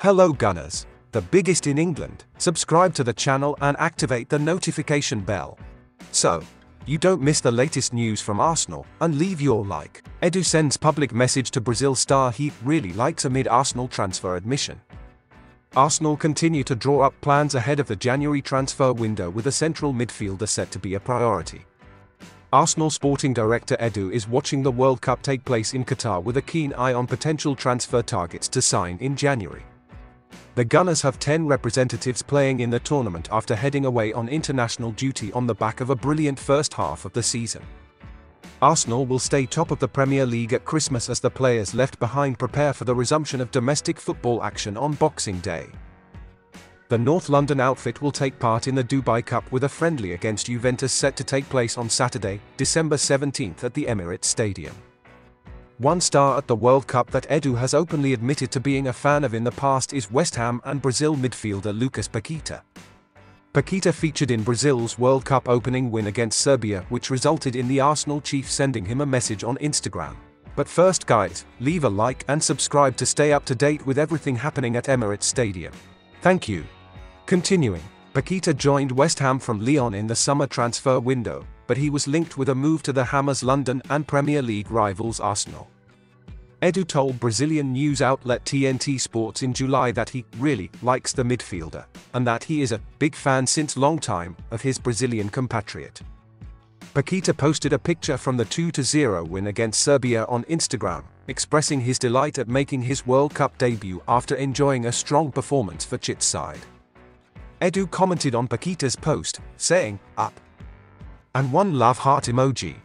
Hello Gunners, the biggest in England. Subscribe to the channel and activate the notification bell. So, you don't miss the latest news from Arsenal, and leave your like. Edu sends public message to Brazil star he really likes amid Arsenal transfer admission. Arsenal continue to draw up plans ahead of the January transfer window with a central midfielder set to be a priority. Arsenal sporting director Edu is watching the World Cup take place in Qatar with a keen eye on potential transfer targets to sign in January. The Gunners have 10 representatives playing in the tournament after heading away on international duty on the back of a brilliant first half of the season. Arsenal will stay top of the Premier League at Christmas as the players left behind prepare for the resumption of domestic football action on Boxing Day. The North London outfit will take part in the Dubai Cup with a friendly against Juventus set to take place on Saturday, December 17th at the Emirates Stadium. One star at the World Cup that Edu has openly admitted to being a fan of in the past is West Ham and Brazil midfielder Lucas Paqueta. Paqueta featured in Brazil's World Cup opening win against Serbia which resulted in the Arsenal chief sending him a message on Instagram. But first guys, leave a like and subscribe to stay up to date with everything happening at Emirates Stadium. Thank you. Continuing, Paqueta joined West Ham from Lyon in the summer transfer window, but he was linked with a move to the Hammers London and Premier League rivals Arsenal. Edu told Brazilian news outlet TNT Sports in July that he really likes the midfielder, and that he is a big fan since long time of his Brazilian compatriot. Paqueta posted a picture from the 2-0 win against Serbia on Instagram, expressing his delight at making his World Cup debut after enjoying a strong performance for Tite's side. Edu commented on Paqueta's post, saying, up, and one love heart emoji.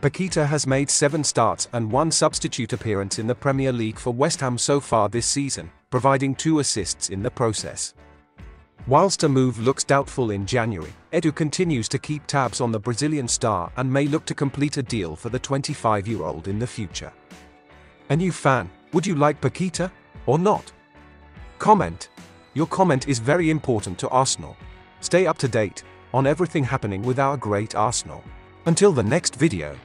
Paqueta has made seven starts and one substitute appearance in the Premier League for West Ham so far this season, providing two assists in the process. Whilst a move looks doubtful in January, Edu continues to keep tabs on the Brazilian star and may look to complete a deal for the 25-year-old in the future. A new fan, would you like Paqueta? or not? Comment. Your comment is very important to Arsenal. Stay up to date, on everything happening with our great Arsenal. Until the next video.